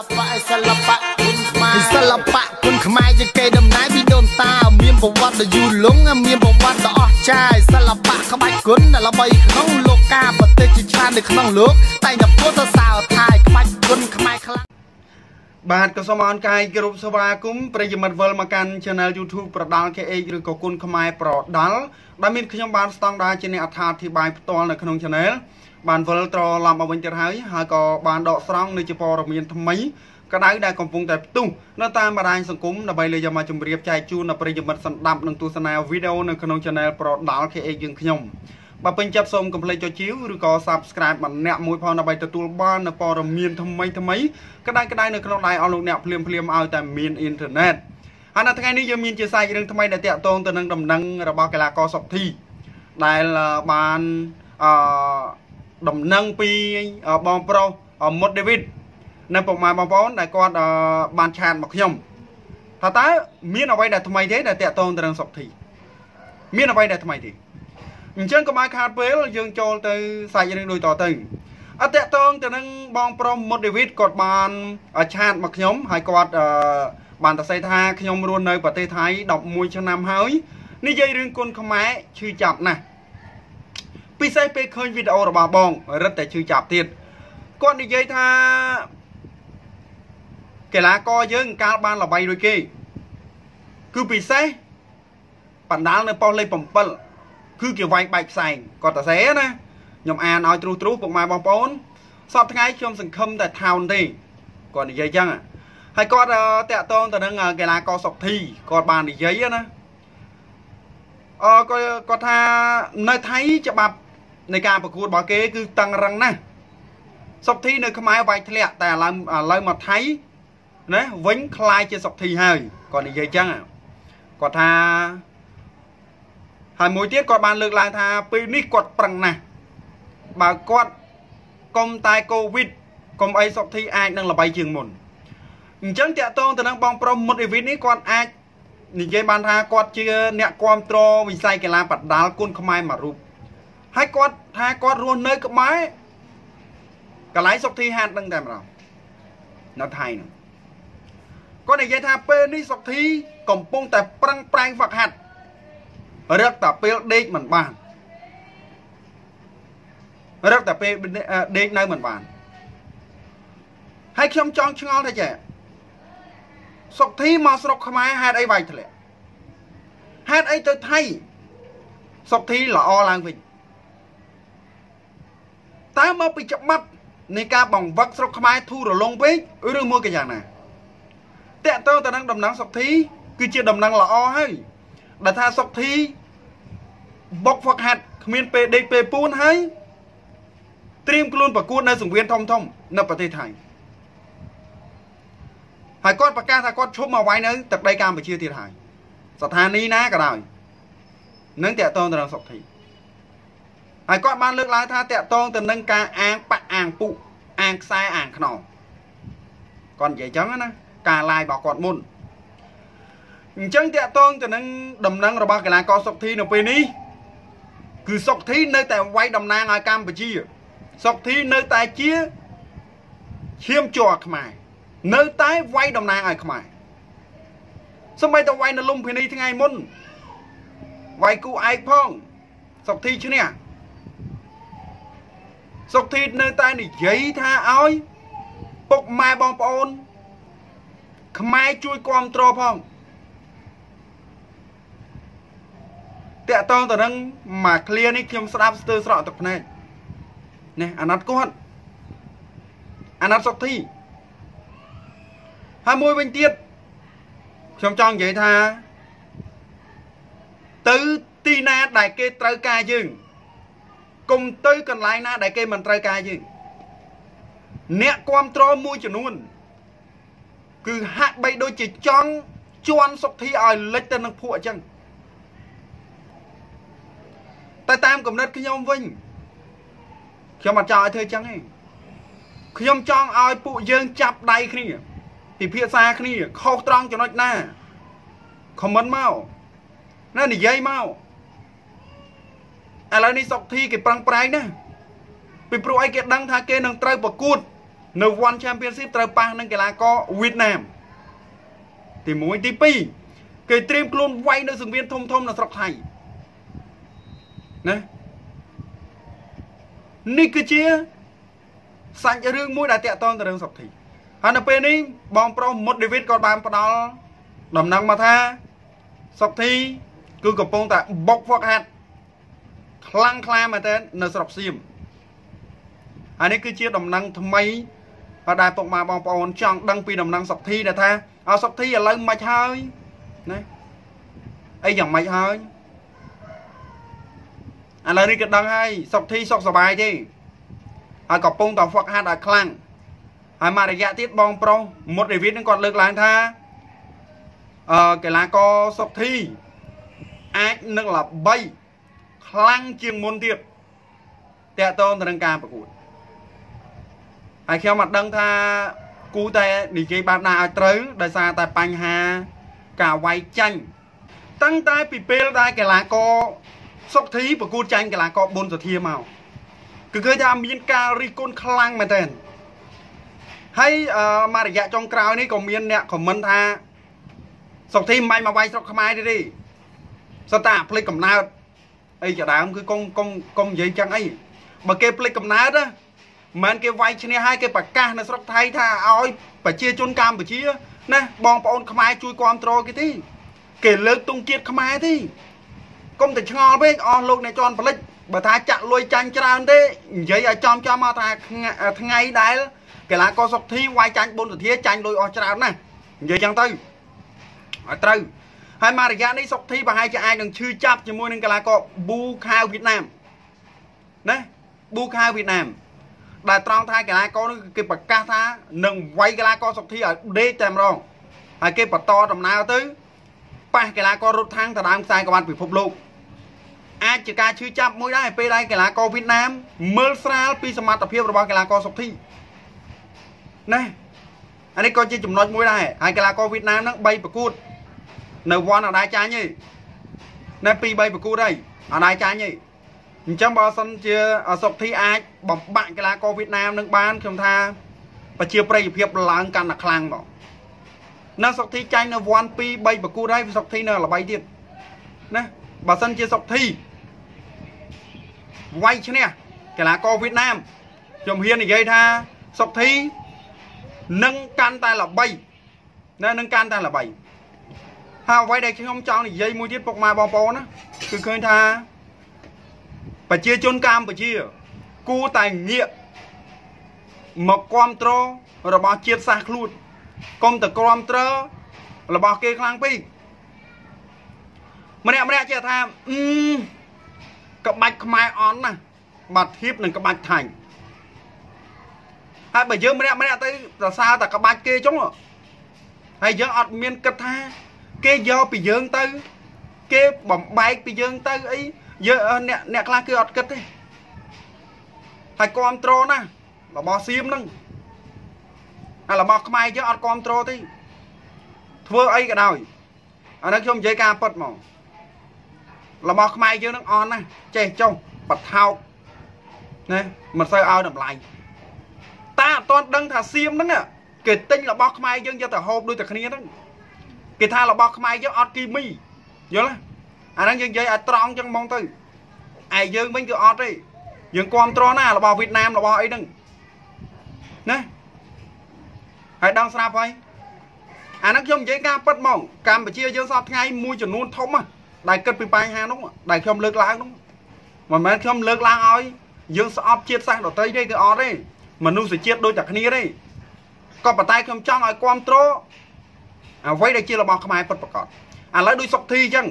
ល្បៈឯសិល្បៈគុណខ្មែរសិល្បៈគុណខ្មែរជាគេដំណើរពីដូនតាមានប្រវត្តិដ៏យូរលង់មានប្រវត្តិដ៏អស្ចារ្យសិល្បៈក្បាច់គុណដែលល្បីក្នុងលោកកាប្រទេសជាច្រើននៅក្នុងលោកតែតែពុទ្ធសាសនាថា បាទក៏សូមអរកាយគោរពស្វាគមន៍ប្រិយមិត្តវិលមកកាន់ Channel YouTube ប្រដាល់ KH ឬក៏គុណខ្មែរប្រដាល់ដែលមានខ្ញុំបានស្តង់ដារជាអ្នកអត្ថាធិប្បាយផ្ទាល់នៅក្នុង Channel បានវិលត្រឡប់មកវិញទៀតហើយហើយក៏បានដកស្រង់នៅជាព័ត៌មានថ្មីក្តៅដែលកំពុងតែផ្ទុះនៅតាមបណ្ដាញសង្គមដើម្បីលើកយកមកជម្រាបចែកជូនដល់ប្រិយមិត្តសម្ដាប់និងទស្សនាវីដេអូនៅក្នុង Channel ប្រដាល់ KH យើងខ្ញុំ បើពេញចិត្តសូមកុំភ្លេចចុចជីវឬក៏ Subscribe ម្នាក់មួយផងដើម្បីទទួលបាននូវព័ត៌មានថ្មីថ្មីក្តៅក្តៅនៅក្នុងដៃអស់លោកអ្នកភ្លាមភ្លាមឲ្យតែមានអ៊ីនធឺណិតហើយនៅថ្ងៃនេះយើងមានជាសាច់រឿងថ្មីដែលតាក់ទងទៅនឹងដំណឹងរបស់កីឡាករសុកធីដែលបានអឺដំណឹងពីបងប្រុសមុតដេវីតនៅពុកម៉ែបងប្អូនដែលគាត់បានឆាតមកខ្ញុំថាតើមានអ្វីដែលថ្មីទេដែលតាក់ទងទៅនឹងសុកធី មានអ្វីដែលថ្មីទេ អញ្ចឹងកុំឲ្យខាតពេលយើងចូលទៅសាច់រឿងដូចតទៅអត់តាក់ទងទៅនឹងបងប្រុសមុតដេវីតគាត់បានឆាតមកខ្ញុំហើយគាត់បានសរសេរថាខ្ញុំរស់នៅប្រទេសថៃ11ឆ្នាំហើយនិយាយរឿងគុណខ្មែរឈឺចាប់ណាស់ពិសេសពេលឃើញវីដេអូរបស់បងរឹតតែឈឺចាប់ទៀតគាត់និយាយថាកីឡាករយើងកាលបានល្បីដូចគេគឺពិសេសបណ្ដាលនៅប៉ុស្តិ៍លេខ7 គឺគេវាយបែកផ្សែងគាត់តែសេណាខ្ញុំអានឲ្យទ្រុសទ្រុសពុកម៉ែបងប្អូនសពថ្ងៃខ្ញុំសង្ឃឹមតែថោនទេគាត់និយាយចឹងហើយគាត់តាក់ទងទៅនឹងកីឡាករសុកធីគាត់បាននិយាយណាអឺគាត់គាត់ថានៅថៃច្បាប់នៃការប្រកួតរបស់គេគឺតឹងរឹងណាស់សុកធីនៅខ្មែរវាយធ្លាក់តែឥឡូវឥឡូវមកថៃណាវិញคลายជាសុកធីហើយគាត់និយាយចឹងគាត់ថា ហើយមួយទៀតគាត់បានលើកឡើងថាពេលនេះគាត់ប្រឹងណាស់បើគាត់កុំតែកូវីដកុំអីសុកធីអាចនឹងល្បីជាងមុនអញ្ចឹងតាក់ទងទៅនឹងបងប្រុសមុតអេវីតនេះគាត់អាចនិយាយបានថាគាត់ជាអ្នកគ្រប់គ្រងវិស័យកីឡាបដាល់គុណខ្មែរមួយរូបហើយគាត់ថាគាត់រស់នៅក្បែរកន្លែងសុកធីហាត់នឹងតែម្ដងនៅថៃហ្នឹងគាត់និយាយថាពេលនេះសុកធីកំពុងតែប្រឹងប្រែងហ្វឹកហាត់ រឹកតែពេលដេកមិនបានរឹកតែពេលដេកនៅមិនបានហើយខ្ញុំចង់ឆ្ងល់ថាចេះសុកធីមកស្រុកខ្មែរហេតុអីវាយធ្លាក់ហេតុអីទៅថៃសុកធីល្អឡើងវិញតើមកពីច្បាប់នៃការបង្វឹកស្រុកខ្មែរធូររលុងពេកឬមួយក៏យ៉ាងណាតើតើទៅនឹងដំណឹងសុកធីគឺជាដំណឹងល្អហើយដែលថាសុកធី បុកហ្វឹកហាត់គ្មានពេលដេកពេលពួនហើយត្រៀមខ្លួនប្រកួតនៅសង្វៀនធំធំនៅប្រទេសថៃហើយគាត់ប្រកាសថាគាត់ឈប់មកវាយនៅទឹកដីកម្ពុជាទៀតហើយស្ថានីយ៍ណាក៏ដោយនឹងតកតងទៅនឹងសុកធីហើយគាត់បានលើកឡើងថាតកតងទៅនឹងការអាងបាក់អាងពុអាងខ្សែអាងខ្នងគាត់និយាយចឹងណាការឡាយរបស់គាត់មុនអញ្ចឹងតកតងទៅនឹងដំណឹងរបស់កីឡាករសុកធីនៅពេលនេះ គឺសុកធីនៅតែវាយតំណាងឲ្យកម្ពុជា សុកធីនៅតែជាឈាមជ័រខ្មែរនៅតែវាយតំណាងឲ្យខ្មែរសម្បីតែវាយនៅលំពិនីថ្ងៃមុនវាយគូឯកផងសុកធីឈ្នះសុកធីនៅតែនិយាយថាឲ្យពុកម៉ែបងប្អូនខ្មែរជួយគ្រប់គ្រងផង តាក់តងទៅនឹងមកឃ្លានេះខ្ញុំស្ដាប់ស្ទើរស្រក់ទឹកភ្នែកនេះអាណត្តិគាត់អាណត្តិសុកធីហើយមួយវិញទៀតខ្ញុំចង់និយាយថា ទៅទីណាដែលគេត្រូវការយើងគុំទៅកន្លែងណាដែលគេមិនត្រូវការយើងអ្នកគ្រប់គ្រងមួយចំនួន គឺហាក់បីដូចជាចង់ជន់សុកធីឲ្យលិចទៅនឹងភក់អញ្ចឹង តែតាមកំណត់ខ្ញុំវិញខ្ញុំអត់ចង់ឲ្យធ្វើអញ្ចឹងទេខ្ញុំចង់ឲ្យពួកយើងចាប់ដៃគ្នាពិភាក្សាគ្នាខុសត្រង់ចំណុចណាខមមិនមកណានិយាយមកឥឡូវនេះសុកធីគេប្រឹងប្រែងណាពីព្រោះអីគេដឹងថាគេនឹងត្រូវប្រកួត នៅ One Championship ត្រូវប៉ះនឹងកីឡាករវៀតណាមទី1ទី2គេត្រៀមខ្លួនវាយនៅសង្វៀនធំធំនៅស្រុកថៃ ណានេះគឺជាសាច់រឿងមួយដែលតាក់ទងទៅរឿងសុកធីហើយនៅពេលនេះបងប្រុសមុតដេវីតក៏បានផ្ដល់ដំណឹងមកថាសុកធីគឺកំពុងតែបុកហ្វឹកហាត់ខ្លាំងខ្លាមែនទែននៅស្រុកសៀមហើយនេះគឺជាដំណឹងថ្មីដែលពុកម៉ែបងប្អូនចង់ដឹងពីដំណឹងសុកធីដែលថាអសុកធីឥឡូវមិនហើយណាអីយ៉ាងម៉េចហើយ ឥឡូវនេះក៏ដឹងហើយសុកធីសុខសบายទេហើយកំពុងតែហ្វឹកហាត់ឲ្យខ្លាំងហើយមួយរយៈទៀតបងប្រុសមុតដេវីតនឹងគាត់លើកឡើងថាអឺកីឡាករសុកធីអាចនឹងល្បីខ្លាំងជាងមុនទៀតតើតើទៅនឹងការប្រកួតហើយខ្ញុំអត់ដឹងថាគូតែនិយាយបានណាឲ្យត្រូវដោយសារតែបញ្ហាការវាយចាញ់តាំងតែពីពេលដែលកីឡាករ សុកធីប្រកួតចាញ់កីឡាករប៊ុនសធាមកគឺឃើញថាមានការរិះគន់ខ្លាំងមែនទែនហើយមួយរយៈចុងក្រោយនេះក៏មានអ្នកខមមិនថាសុកធីមិនបាច់មកវាយស្រុកខ្មែរទេទេសត្វតាផ្លេចកំណើតអីជាដើមគឺកុំកុំកុំនិយាយចឹងអីបើគេផ្លេចកំណើតណាមិនគេវាយឈ្នះហើយគេប្រកាសនៅស្រុកថៃថាឲ្យប្រជាជនកម្ពុជាណាបងប្អូនខ្មែរជួយគ្រប់គ្រងគេទីគេលើកទង់ជាតិខ្មែរទី កុំតែឆ្ងល់ពេកអស់លោកអ្នកជន់ផលិតបើថាចាក់លុយចាញ់ច្រើនទេនិយាយឲ្យចំចំមកថាថ្ងៃដែលកីឡាករសុកធីវាយចាញ់បុនសធាចាញ់លុយអស់ច្រើនណាស់និយាយចឹងទៅឲ្យត្រូវហើយមករយៈនេះសុកធីប្រហែលជាអាចនឹងឈឺចាប់ជាមួយនឹងកីឡាករប៊ូខាវវៀតណាមណាប៊ូខាវវៀតណាមដែលត្រង់ថាកីឡាករនេះគេប្រកាសថានឹងវាយកីឡាករសុកធីឲ្យដេកតែម្ដងហើយគេបន្តដំណើរទៅប៉ះកីឡាកររត់ທາງទៅដើមខ្សែក្បាត់ពិភពលោក អាចជាការឈឺចាប់មួយដែរពេលដែលកីឡាករវៀតណាមមើលស្រាលពីសមត្ថភាពរបស់កីឡាករសុកធីណាអានេះក៏ជាចំណុចមួយដែរហើយកីឡាករវៀតណាមហ្នឹង3ប្រកួត នៅវ៉ាន់អត់ដែរចាញ់ទេណា2 3ប្រកួតហើយអត់ដែរចាញ់ទេអញ្ចឹងបើសិនជាសុកធីអាចបំបាក់កីឡាករវៀតណាមនឹងបានខ្ញុំថាប្រជាប្រិយភាពឡើងកាន់តែខ្លាំងមកនៅសុកធីចាញ់នៅវ៉ាន់2 3ប្រកួតហើយសុកធីនៅល្បីទៀតណាបើសិនជាសុកធី វាយឈ្នះកីឡាករវៀតណាមខ្ញុំហ៊ាននិយាយថាសុកធីនឹងកាន់តែល្បីណានឹងកាន់តែល្បីហើយអ្វីដែលខ្ញុំចង់និយាយមួយទៀតពុកម៉ែបងប្អូនណាគឺឃើញថាប្រជាជនកម្ពុជា គួរតែងាកមកគ្រប់គ្រងរបស់ជាតិសាសន៍ខ្លួនកុំទៅគ្រប់គ្រងរបស់គេខ្លាំងពេកម្នាក់ម្នាក់ចេះថាអឺ ក្បាច់ខ្មែរអន់ណាបាត់ធៀបនឹងក្បាច់ថៃហើយបើយើងម្នាក់ម្នាក់ទៅសរសើរតែក្បាច់គេចុងហើយយើងអត់មានគិតថា គេយកពីយើងទៅ គេបំបែកពីយើងទៅអីយើងអ្នកអ្នកខ្លះគឺអត់គិតទេហើយគ្រប់ត្រូលណារបស់សៀមហ្នឹងហើយរបស់ខ្មែរយើងអត់គ្រប់ត្រូលទេធ្វើអីក៏ដោយអានេះខ្ញុំនិយាយការពិតមក របស់ខ្មែរយើងនឹងអន់ណាចេះចុះបថោកណាមិនសូវឲ្យតម្លៃតាអត់ទាន់ដឹងថាសៀមហ្នឹងគេទិញរបស់ខ្មែរយើងយកទៅហូបដូចតែគ្នាហ្នឹងគេថារបស់ខ្មែរយើងអត់គីមីយល់ទេអាហ្នឹងយើងនិយាយឲ្យត្រង់ចឹងហ្មងទៅឯយើងវិញគឺអត់ទេយើងគ្រប់ត្រណារបស់វៀតណាមរបស់អីហ្នឹងណាហើយដឹងស្រាប់ហើយអាហ្នឹងខ្ញុំនិយាយការពិតហ្មងកម្ពុជាយើងសពថ្ងៃមួយចំនួនធំ ដែលគិតពីបញ្ហានោះដែលខ្ញុំលើកឡើងនោះមិនមែនខ្ញុំលើកឡើងឲ្យយើងស្អប់ជាតិសាសន៍ដទៃទេគឺអត់ទេមនុស្សជាតិដូចតែគ្នាទេក៏ប៉ុន្តែខ្ញុំចង់ឲ្យគ្រប់គ្រងអ្វីដែលជារបស់ខ្មែរពិតប្រាកដឥឡូវដូចសុកធីអញ្ចឹង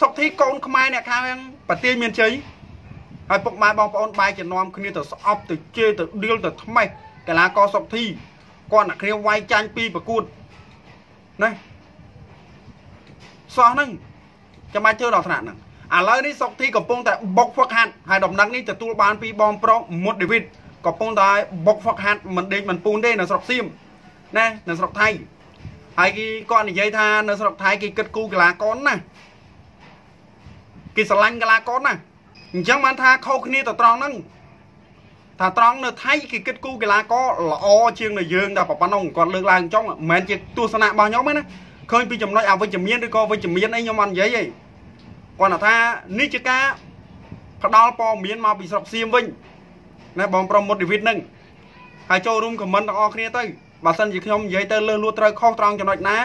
សុកធីកូនខ្មែរអ្នកខាងប្រទេសមានជ័យហើយពុកម៉ែបងប្អូនបែរជានាំគ្នាទៅស្អប់ទៅជេរទៅដៀលទៅថ្មេះកីឡាករសុកធីគាត់អ្នកគ្នាវាយចាញ់ពីប្រកួតណាសោះហ្នឹង ចាំបាច់ធ្វើដល់ថ្នាក់ហ្នឹងឥឡូវនេះសុកធីកំពុងតែបុកហ្វឹកហាត់ហើយដំណឹងនេះទទួលបានពីបងប្រុសមុតដេវីតកំពុងតែបុកហ្វឹកហាត់មិនដេកមិនពូនទេនៅស្រុកសៀមណានៅស្រុកថៃហើយគេគាត់និយាយថានៅស្រុកថៃគេគិតគូកីឡាករណាគេស្រឡាញ់កីឡាករណាអញ្ចឹងបានថាខុសគ្នាទៅត្រង់ហ្នឹងថាត្រង់នៅថៃគេគិតគូកីឡាករល្អជាងនៅយើងតែប៉ុណ្ណឹងគាត់លើកឡើងចុងមិនមែនជាទស្សនៈរបស់ខ្ញុំទេណាឃើញពីចំណុចអវិជ្ជមានឬក៏វិជ្ជមានអីខ្ញុំអត់និយាយទេ គាត់ថានេះជាការផ្ដាល់ព័ត៌មានមកពីស្រុកសៀមវិញណាបងប្រុសមុតឌីវីតនឹងហើយចូលរួមខមមិនទាំងអស់គ្នាទៅបើសិនជាខ្ញុំនិយាយទៅលើលួត្រូវខុសត្រង់ចំណុចណា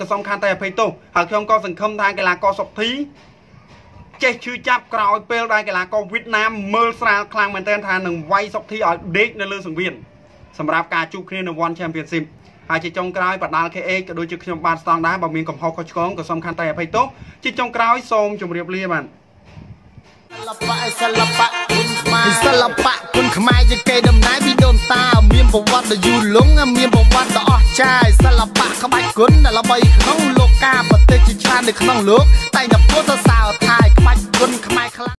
ក៏សំខាន់តែអភ័យទោសហើយខ្ញុំក៏សង្ឃឹមថាកីឡាករសុកធីចេះឈឺចាប់ក្រោយពេលដែលកីឡាករវៀតណាមមើលស្រាលខ្លាំងមែនទែនថានឹងវាយសុកធីឲ្យដេកនៅលើសង្វៀនសម្រាប់ការជួបគ្នានៅ One Championship ហើយជាចុងក្រោយបដាល់ KA ក៏ដូចជាខ្ញុំបានស្តង់ដែរបើមានកំហុសខុសឆ្គងក៏សំខាន់តែអភ័យទោសជាចុងក្រោយសូមជម្រាបលាបាទសិល្បៈសិល្បៈគុណខ្មែរសិល្បៈគុណខ្មែរជាកេរដំណែលពីដូនតា មានប្រវត្តិដ៏យូរលង់មានប្រវត្តិដ៏អស្ចារ្យសិល្បៈក្បាច់គុណដែលល្បីក្នុងលោកាប្រទេសជាច្រើននៅក្នុងលោកតែងតែពោលសរសើរថាក្បាច់